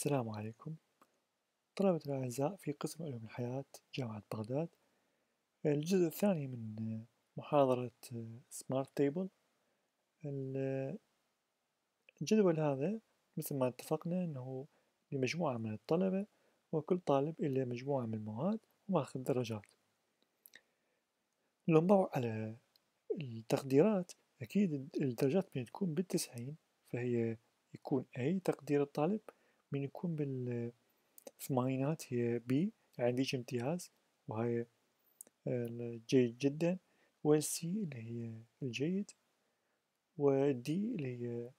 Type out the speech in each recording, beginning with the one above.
السلام عليكم. طلبة الأعزاء في قسم علوم الحياة جامعة بغداد. الجزء الثاني من محاضرة سمارت تيبل الجدول هذا مثل ما اتفقنا أنه لمجموعة من الطلبة وكل طالب إله مجموعة من المواد وماخذ درجات. لو نضوء على التقديرات أكيد الدرجات من تكون بالتسعين فهي يكون أي تقدير الطالب من يكون بالثمانينات هي B يعني ديش امتياز وهاي جيد جدا وال C اللي هي الجيد وال D اللي هي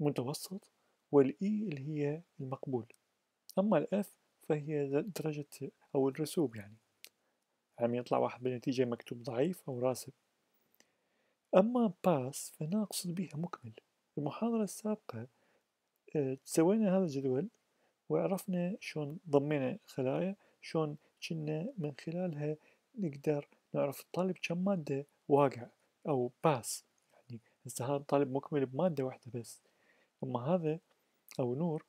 متوسط وال E اللي هي المقبول. أما ال F فهي درجة أو الرسوب يعني. عم يطلع واحد بالنتيجة مكتوب ضعيف أو راسب. أما pass فنقصد بها مكمل. المحاضرة السابقة آه، سوينا هذا الجدول وعرفنا شلون ضمينا خلايا شلون كنا من خلالها نقدر نعرف الطالب كم مادة واقع أو pass. يعني هسه هذا الطالب مكمل بمادة واحدة بس. أما هذا أو نور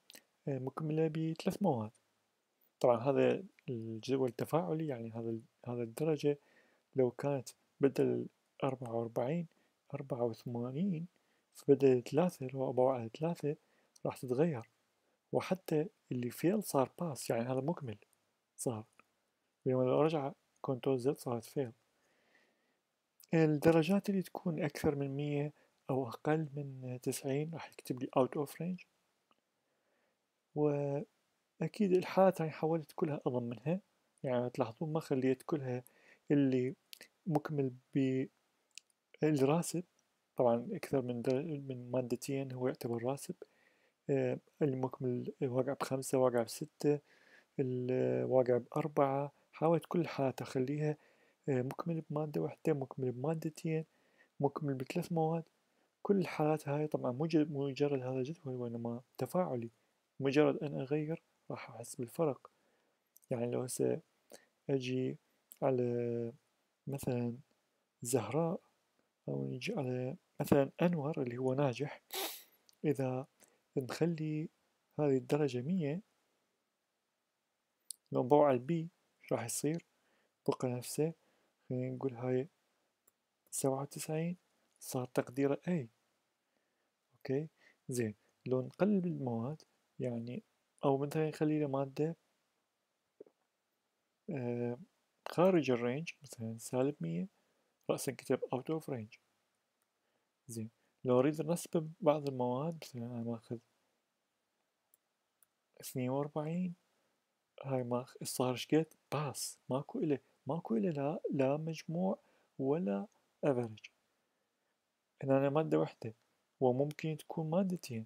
آه، مكملة بثلاث مواد. طبعا هذا الجدول التفاعلي يعني هذا هذا الدرجة لو كانت بدل أربعة وأربعين أربعة وثمانين فبدل ثلاثة لو أضع على ثلاثة راح تتغير. وحتى اللي fail صار pass يعني هذا مكمل صار. بينما لو رجع control Z صارت fail. الدرجات اللي تكون أكثر من مية أو أقل من تسعين راح يكتب لي out of range. وأكيد الحالات هاي حاولت كلها أضمنها. يعني تلاحظون ما خليت كلها اللي مكمل بالراسب طبعا أكثر من من مادتين هو يعتبر راسب. المكمل واقع بخمسة واقع بستة الواقع بأربعة حاولت كل الحالات أخليها آه، مكمل بمادة واحدة مكمل بمادتين مكمل بثلاث مواد. كل الحالات هاي طبعا مو مجرد هذا الجدول وإنما تفاعلي. مجرد أن أغير راح أحس بالفرق. يعني لو هسه أجي على مثلا زهراء أو نجي على مثلا أنور اللي هو ناجح إذا نخلي هذه الدرجة مية لو نضوء على البي راح يصير. بقى نفسه خلينا نقول هاي سبعة وتسعين صار تقديره A. أوكي؟ زين لو نقلل المواد يعني أو مثلا نخلي له مادة آه خارج الرينج مثلا سالب مية رأسا كتب out of range. زين لو أريد نسبة بعض المواد مثلا أنا ماخذ اثنين وأربعين هاي ماخ صار شقد باس ماكو إله ماكو إله لا لا مجموع ولا average هنا مادة وحدة. وممكن تكون مادتين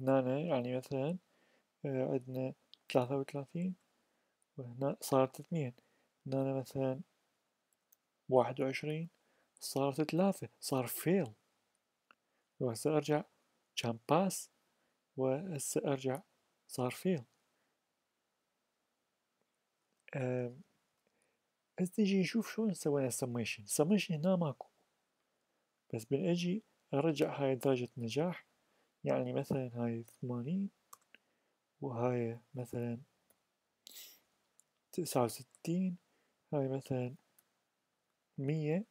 هنا يعني مثلا عندنا ثلاثة وثلاثين وهنا صارت اثنين هنا مثلا واحد وعشرين صارت ثلاثة صار fail وهسه أرجع كان pass وهسه أرجع صار fail بس نجي نشوف شلون سوينا سميشن سميشن هنا ماكو بس بنجي أرجع هاي درجة نجاح يعني مثلا هاي ثمانين وهاي مثلا تسعة وستين هاي مثلا مية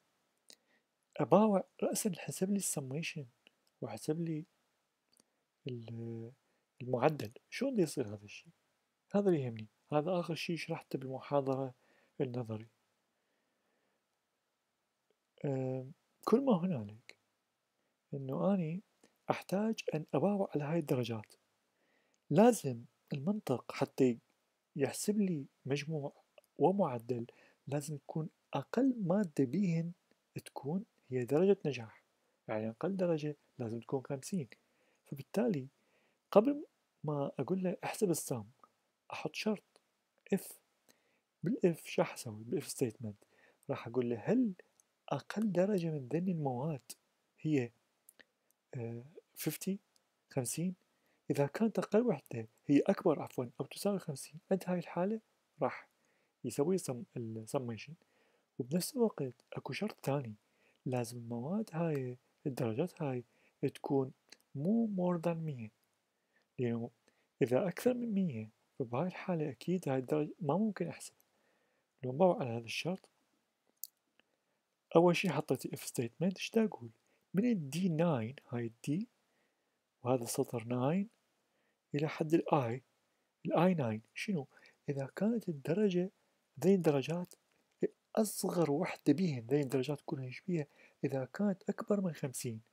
أباوع رأسا حسب لي السميشن وحسب لي المعدل. شلون دي يصير هذا الشي هذا اللي يهمني. هذا آخر شي شرحته بالمحاضرة النظري. كل ما هنالك إنه أني أحتاج أن أباوع على هاي الدرجات لازم المنطق حتى يحسب لي مجموع ومعدل لازم تكون أقل مادة بيهن تكون هي درجة نجاح. يعني أقل درجة لازم تكون خمسين. فبالتالي قبل ما أقول له أحسب ال sum أحط شرط if بال if شو حسوي بال if statement راح أقول له هل أقل درجة من ذني المواد هي fifty خمسين؟ إذا كانت أقل وحدة هي أكبر عفوا أو تساوي خمسين عند هاي الحالة راح يسوي السميشن وبنفس الوقت أكو شرط ثاني. لازم المواد هاي الدرجات هاي تكون مو more than مية لأنه إذا أكثر من مية فبهاي الحالة أكيد هاي الدرجة ما ممكن أحسب. لو ما على هذا الشرط أول شي حطيت if statement إيش أقول؟ من ال D 9 هاي ال D وهذا سطر 9 إلى حد ال I ال I 9 شنو؟ إذا كانت الدرجة ذي الدرجات أصغر وحدة بيهن ذي الدرجات كلها بيها إذا كانت أكبر من خمسين.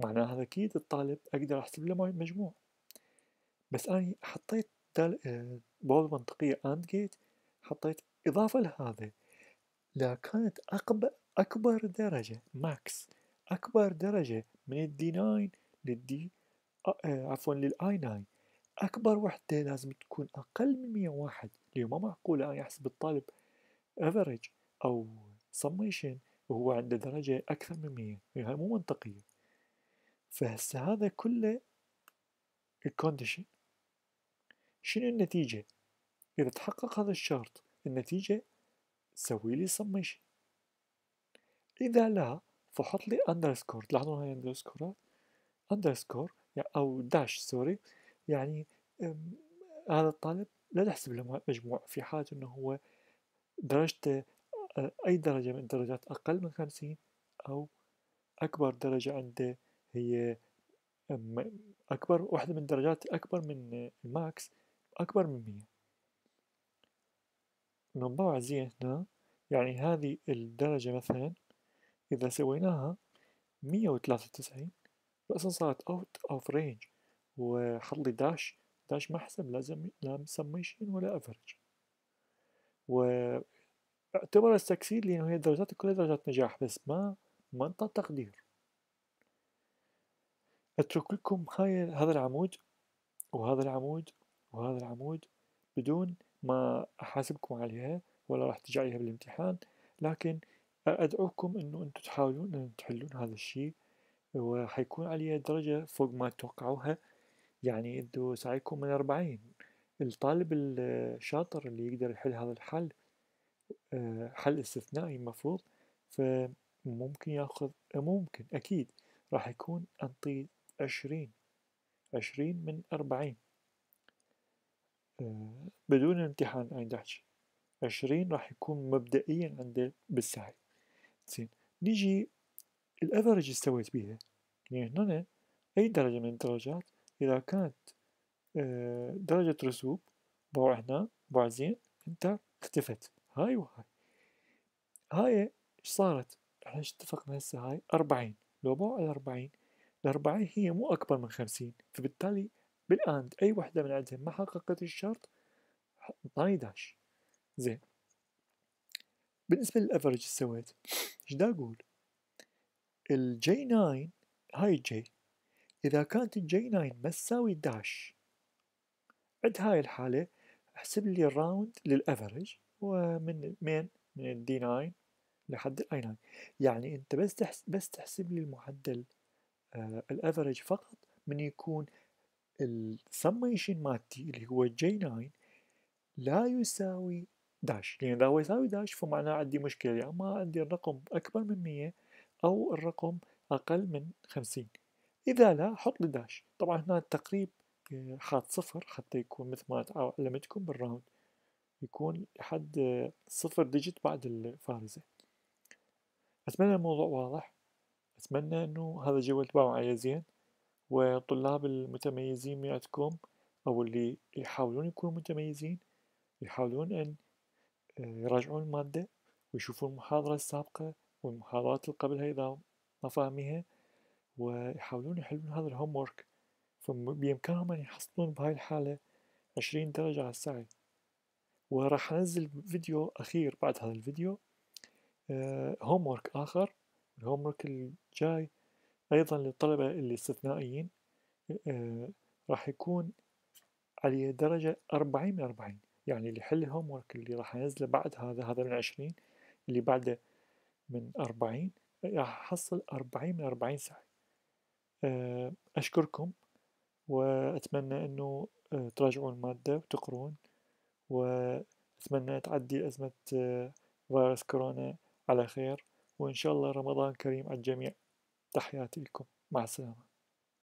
معناها هذا أكيد الطالب أقدر أحسب له مجموع. بس أنا حطيت دالة بوابة منطقية AND جيت حطيت إضافة لهذا إذا كانت أكبر أكبر درجة max. أكبر درجة من ال D 9 لل D عفوا لل I 9 أكبر وحدة لازم تكون أقل من 101 لأنه ما معقول أنا أحسب الطالب average أو summation وهو عنده درجة أكثر من 100 يعني هاي مو منطقية. فهسه هذا كله ال condition شنو النتيجة؟ إذا تحقق هذا الشرط النتيجة سوي لي summation. إذا لا فحط لي underscore. تلاحظون هاي underscore underscore أو dash sorry يعني هذا الطالب لا تحسب له مجموع. في حالة أنه هو درجته أي درجة من درجات أقل من خمسين أو أكبر درجة عنده هي أكبر واحدة من درجات أكبر من ال max أكبر من مية. نطبع زين هنا يعني هذه الدرجة مثلا إذا سويناها مية وثلاثة وتسعين رأسا صارت out of range وحط لي dash dash ما حسب لازم لا سميشن ولا افرج واعتبر التكسير لأنه هي درجات كلها درجات نجاح بس ما انطى تقدير. اترك لكم هاي هذا العمود وهذا العمود وهذا العمود بدون ما أحاسبكم عليها ولا راح تجي عليها بالامتحان لكن أدعوكم إنه أنتم تحاولون ان تحلون هذا الشيء وحيكون عليه درجة فوق ما تتوقعوها يعني انتو سعيكم من أربعين. الطالب الشاطر اللي يقدر يحل هذا الحل آه، حل استثنائي المفروض فممكن ياخذ ممكن أكيد راح يكون أنطي عشرين عشرين من أربعين. آه، بدون امتحان عند أحكي عشرين راح يكون مبدئيا عنده بالسعي زين نجي الأفرج استويت بيها. يعني هنا أي درجة من الدرجات؟ إذا كانت آه، درجة رسوب باوع هنا باوع زين أنت اختلفت هاي وهاي. هاي إيش صارت؟ إحنا إيش اتفقنا هسه؟ هاي أربعين. لو باوع الأربعين الأربعين هي مو أكبر من خمسين فبالتالي بال AND أي وحدة من عندهم ما حققت الشرط انطاني dash زين. بالنسبة لل average سويت إيش دا أقول؟ ال G 9 هاي ال G إذا كانت ال G 9 ما تساوي dash عند هاي الحالة أحسب لي ال round لل average ومن من من ال D 9 لحد ال E 9 يعني أنت بس تحس بس تحسب لي المعدل. ال average فقط من يكون السميشن مالتي اللي هو G 9 لا يساوي dash. لأن إذا هو يساوي dash فمعناه عندي مشكلة. يا أما عندي الرقم أكبر من 100 أو الرقم أقل من 50 إذا لا حط لي dash. طبعا هنا التقريب آه، حاط صفر. حتى يكون مثل ما علمتكم بال round. يكون لحد آه، صفر digit بعد الفارزة. أتمنى الموضوع واضح. أتمنى أنه هذا الجو تباعوا عليه زين والطلاب المتميزين من عندكم أو اللي يحاولون يكونوا متميزين يحاولون أن آه، يراجعون المادة ويشوفون المحاضرة السابقة والمحاضرات اللي قبلها إذا ما فاهميها ويحاولون يحلون هذا ال homework فبإمكانهم أن يحصلون بهاي الحالة عشرين درجة على السعي وراح أنزل فيديو أخير بعد هذا الفيديو home آه، آخر. ال homework الجاي أيضا للطلبة الاستثنائيين آه، راح يكون عليه درجة أربعين من أربعين. يعني اللي يحل ال homework اللي راح أنزله بعد هذا هذا من عشرين اللي بعده من أربعين راح أحصل أربعين من أربعين سعي آه، أشكركم وأتمنى أنه آه، تراجعون المادة وتقرون وأتمنى تعدي أزمة فيروس كورونا على خير. وإن شاء الله رمضان كريم على الجميع. تحياتي لكم. مع السلامة.